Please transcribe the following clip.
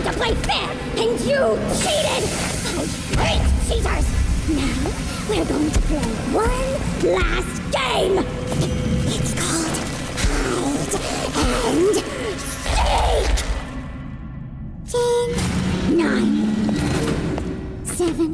to play fair, and you cheated! Oh, I hate cheaters! Now, we're going to play one last game! It's called Hide and Seek! Ten, nine, seven,